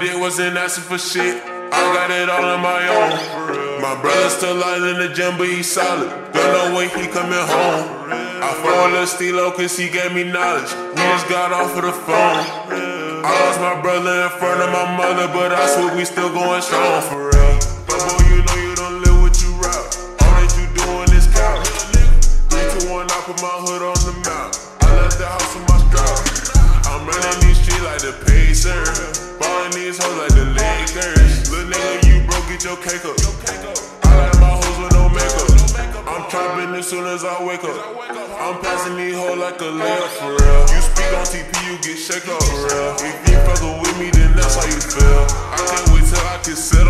dick, wasn't asking for shit. I got it all on my own. My brother still out in the gym, but he solid. Don't know when he coming home. I Lil Stilo cause he gave me knowledge. We just got off of the phone. I lost my brother in front of my mother, but I swear we still going strong for real. But boy, you know you don't live what you rap. All that you doing is couch. Three, two, one, I put my hood on the map. I left the house with my strap. I'm running like the Pacers. Ballin' these hoes like the Lakers. Little nigga, you broke, get your cake up. I like my hoes with no makeup. I'm trapping as soon as I wake up. I'm passing these hoes like a layup for real. You speak on TP, you get shake up for real. If you fuckin' with me, then that's how you feel. I can't wait till I can sit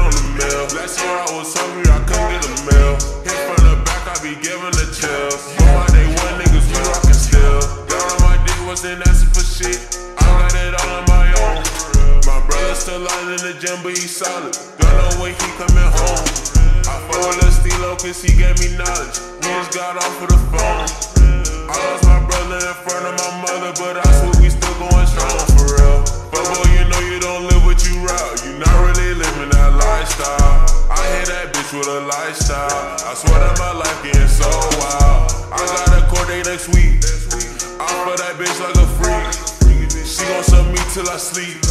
wasn't asking for shit. I got it all on my own. My brother still out in the gym, but he solid. Don't know when he coming home. I phone Lil Stilo cause he gave me knowledge. We just got off of the phone. I lost my brother in front of my mother, but I swear we still going strong for real. But boy, you know you don't live what you route. You not really living that lifestyle. I hit that bitch with a lifestyle. I swear that my life getting so wild. I got a court date next week. I for that bitch like a freak. She gon' suck me till I sleep.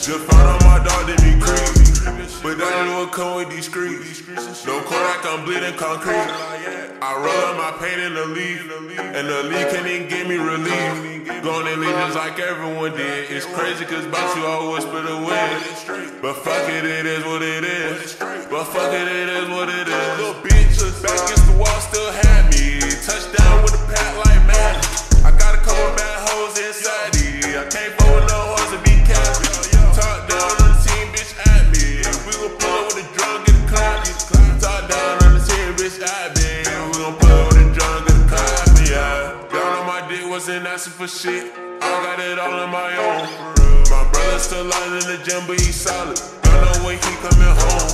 Just found out my dog did me creep. But that ain't what come with these streets. No Kodak, I'm bleeding concrete. I roll up my pain in the leaf. And the leaf can't even give me relief. Going in legions like everyone did. It's crazy cause about you always split a win. But fuck it, it is what it is. But fuck it, it is what it is. Little bitch, back against hoes inside. I can't fuck with no hoes and be capping. Talk down on the team, bitch, at me. We gon' pull up with a drug and a clap. Talk down on the team, bitch, at me. We gon' pull up with a drug and a clap. Yeah. Down on my dick, wasn't asking for shit. I got it all on my own. My brother still out in the gym, but he solid. Don't know when he coming home.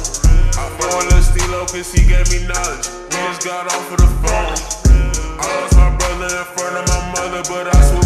I phone Lil Stilo cause he gave me knowledge. We just got off of the phone. I lost my brother in front of my mother, but I swear